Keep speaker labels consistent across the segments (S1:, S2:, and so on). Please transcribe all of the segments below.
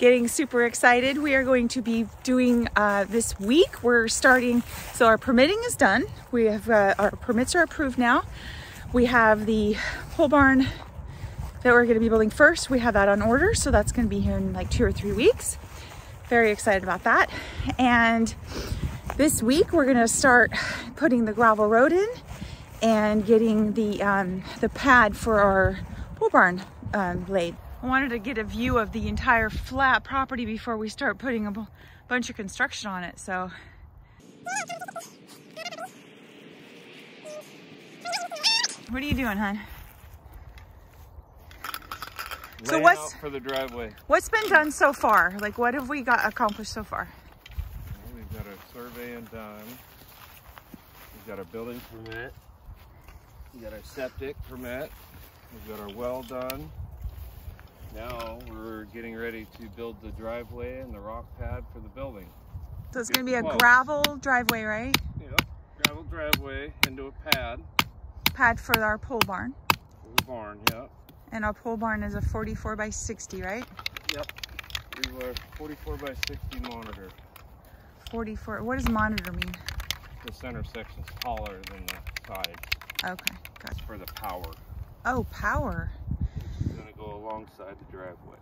S1: getting super excited. We are going to be doing uh, this week. We're starting, so our permitting is done. We have, uh, our permits are approved now. We have the pole barn that we're gonna be building first. We have that on order, so that's gonna be here in like two or three weeks. Very excited about that. And this week we're gonna start putting the gravel road in and getting the, um, the pad for our pole barn um, laid. I wanted to get a view of the entire flat property before we start putting a bunch of construction on it. So what are you doing, hon? So what's-
S2: out for the driveway?
S1: What's been done so far? Like what have we got accomplished so far?
S2: Well, We've got our surveying done. We've got our building permit. We've got our septic permit. We've got our well done. Now we're getting ready to build the driveway and the rock pad for the building.
S1: So it's gonna be a
S2: Close.
S1: gravel driveway, right?
S2: Yep. Gravel driveway into a pad
S1: Pad for our pole barn.
S2: for the barn. Yep.
S1: And our pole barn is a 44 by 60, right?
S2: Yep. We were 44 by 60 monitor.
S1: 44, what does monitor mean?
S2: The center section's taller than the sides.
S1: Okay, gotcha.
S2: for the power.
S1: Oh, power.
S2: Go alongside the driveway.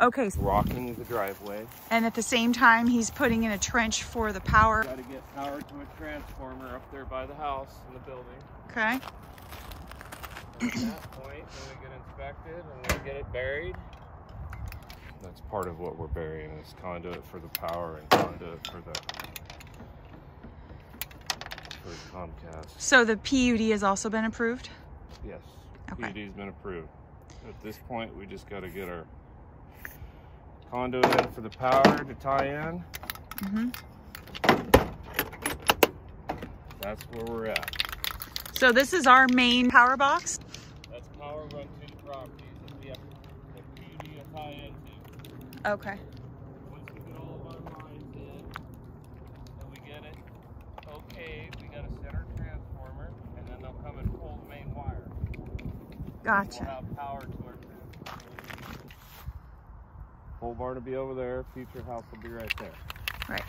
S1: Okay,
S2: Rocking the driveway.
S1: and at the same time, he's putting in a trench for the power.
S2: Got to get power to a transformer up there by the house in the building.
S1: Okay,
S2: And at that point, then we get inspected and we get it buried. That's part of what we're burying is conduit for the power and conduit for the for Comcast.
S1: so the PUD has also been approved?
S2: Yes,
S1: Okay.
S2: PUD's been approved. At this point, we just got to get our conduit in for the power to tie in.
S1: hmm
S2: That's where we're at.
S1: So this is our main power box?
S2: That's power run to the property. we have the tie into.
S1: Okay,
S2: Once we get all of our lines in, and we get it okay, we got a center transformer, and then they'll come and pull the main wire. We'll
S1: gotcha.
S2: have power to our transformer. Pole barn will be over there, future house will be right there.
S1: Right.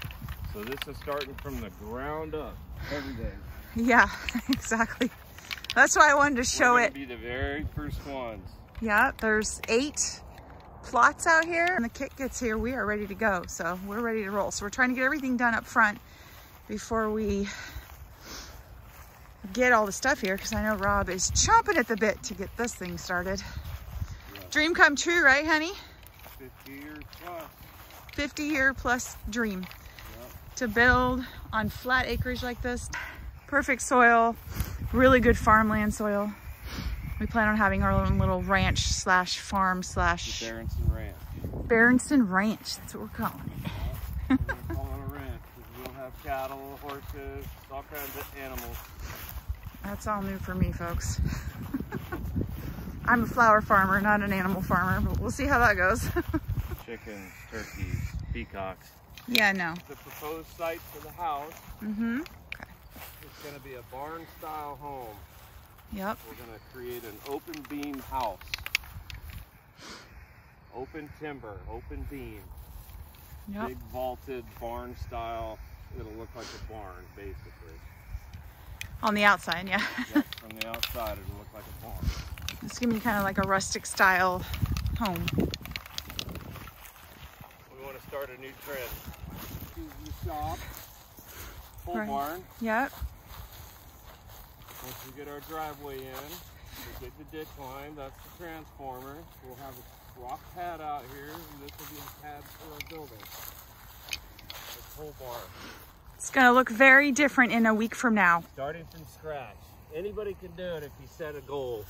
S2: So this is starting from the ground up every day.
S1: Yeah, exactly. That's why I wanted to show it.
S2: be the very first ones.
S1: Yeah, there's eight plots out here. When the kit gets here, we are ready to go. So we're ready to roll. So we're trying to get everything done up front before we get all the stuff here because I know Rob is chomping at the bit to get this thing started.
S2: Yeah.
S1: Dream come true, right, honey?
S2: 50 years plus.
S1: 50 year plus dream
S2: Yep.
S1: to build on flat acreage like this. Perfect soil, really good farmland soil. We plan on having our own little ranch slash farm
S2: The
S1: slash
S2: Barronson Ranch.
S1: Baronston Ranch. That's what we're calling it.
S2: We're calling it a ranch because we'll have cattle, horses, all kinds of animals.
S1: That's all new for me, folks. I'm a flower farmer, not an animal farmer, but we'll see how that goes.
S2: Chickens, turkeys, peacocks.
S1: yeah, no.
S2: The proposed site for the house
S1: Mm-hmm.
S2: Okay. It's going to be a barn style home.
S1: Yep.
S2: We're going to create an open beam house. Open timber, open beam,
S1: Yep.
S2: big vaulted barn style. It'll look like a barn basically.
S1: On the outside, yeah.
S2: Yep, from the outside it'll look like a barn.
S1: it's gonna be kind of like a rustic style home.
S2: We want to start a new trend. Choose the shop, pole
S1: Right.
S2: barn.
S1: Yep.
S2: Once we get our driveway in, we dig the ditch line, that's the transformer. We'll have a rock pad out here, and this will be a pad for our building. The pole barn.
S1: It's gonna look very different in a week from now.
S2: Starting from scratch. Anybody can do it if you set a goal.